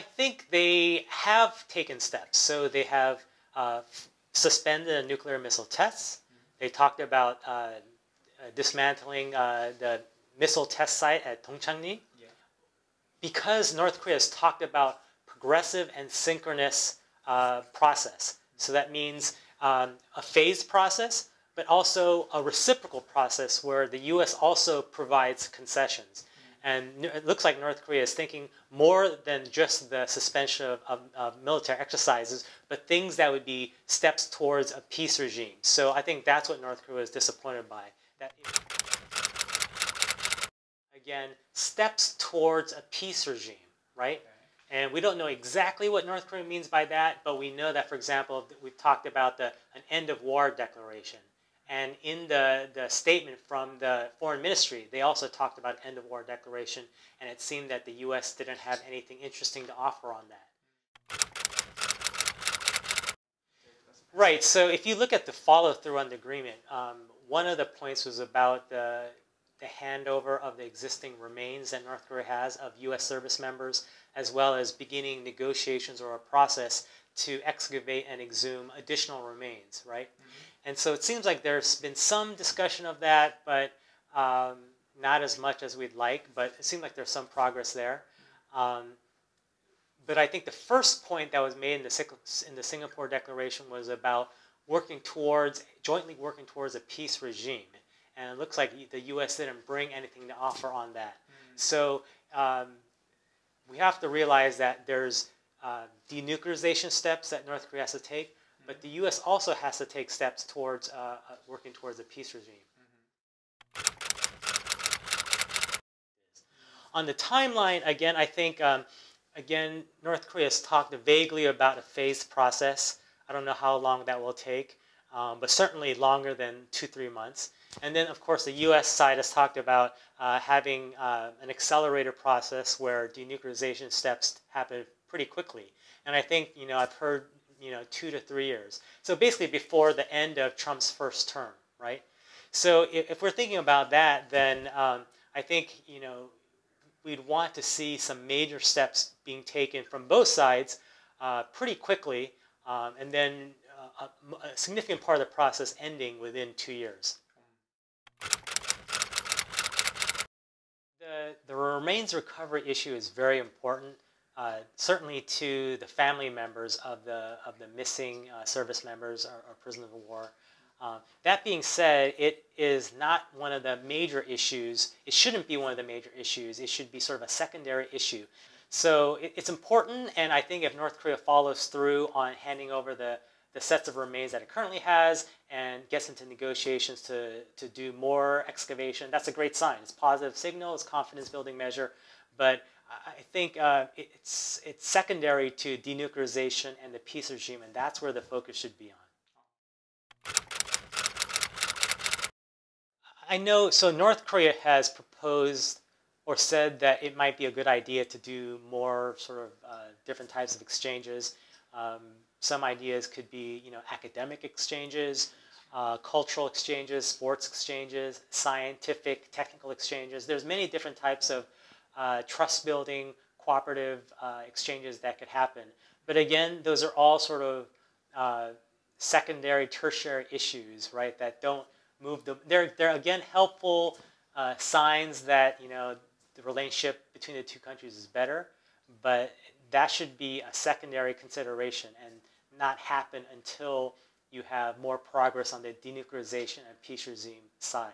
think they have taken steps. So they have uh, suspended nuclear missile tests. They talked about uh, uh, dismantling uh, the missile test site at Dongchangni. Yeah. Because North Korea has talked about progressive and synchronous uh, process. So that means um, a phased process, but also a reciprocal process where the U.S. also provides concessions. And it looks like North Korea is thinking more than just the suspension of, of, of, military exercises, but things that would be steps towards a peace regime. So I think that's what North Korea is disappointed by. That again, steps towards a peace regime, right? Okay. And we don't know exactly what North Korea means by that, but we know that, for example, we've talked about the an end of war declaration. And in the, the statement from the foreign ministry, they also talked about end of war declaration, and it seemed that the U.S. didn't have anything interesting to offer on that. Right, so if you look at the follow through on the agreement, um, one of the points was about the, the handover of the existing remains that North Korea has of U.S. service members, as well as beginning negotiations or a process to excavate and exhume additional remains, right? Mm -hmm. And so it seems like there's been some discussion of that, but um, not as much as we'd like, but it seems like there's some progress there. Um, but I think the first point that was made in the, in the Singapore Declaration was about working towards, jointly working towards a peace regime. And it looks like the U.S. didn't bring anything to offer on that. Mm. So um, we have to realize that there's uh, denuclearization steps that North Korea has to take, but the U.S. also has to take steps towards uh, uh working towards a peace regime. Mm -hmm. On the timeline, again, I think, um, again, North Korea has talked vaguely about a phased process. I don't know how long that will take, um, but certainly longer than two, three months. And then, of course, the U.S. side has talked about uh, having uh, an accelerator process where denuclearization steps happen pretty quickly. And I think, you know, I've heard you know, two to three years. So basically before the end of Trump's first term, right? So if, if we're thinking about that, then um, I think, you know, we'd want to see some major steps being taken from both sides uh, pretty quickly, um, and then uh, a, a significant part of the process ending within two years. The, the remains recovery issue is very important uh, certainly to the family members of the, of the missing uh, service members or, or prisoners of war. Um, that being said, it is not one of the major issues. It shouldn't be one of the major issues. It should be sort of a secondary issue. So it, it's important, and I think if North Korea follows through on handing over the, the sets of remains that it currently has and gets into negotiations to, to do more excavation, that's a great sign. It's positive signal, it's confidence building measure, but I think uh, it's, it's secondary to denuclearization and the peace regime, and that's where the focus should be on. I know, so North Korea has proposed or said that it might be a good idea to do more sort of uh, different types of exchanges. Um, some ideas could be, you know, academic exchanges, uh, cultural exchanges, sports exchanges, scientific, technical exchanges. There's many different types of uh, trust building, cooperative uh, exchanges that could happen. But again, those are all sort of uh, secondary, tertiary issues, right? That don't move the. They're they're again helpful uh, signs that you know the relationship between the two countries is better, but that should be a secondary consideration and not happen until you have more progress on the denuclearization and peace regime side.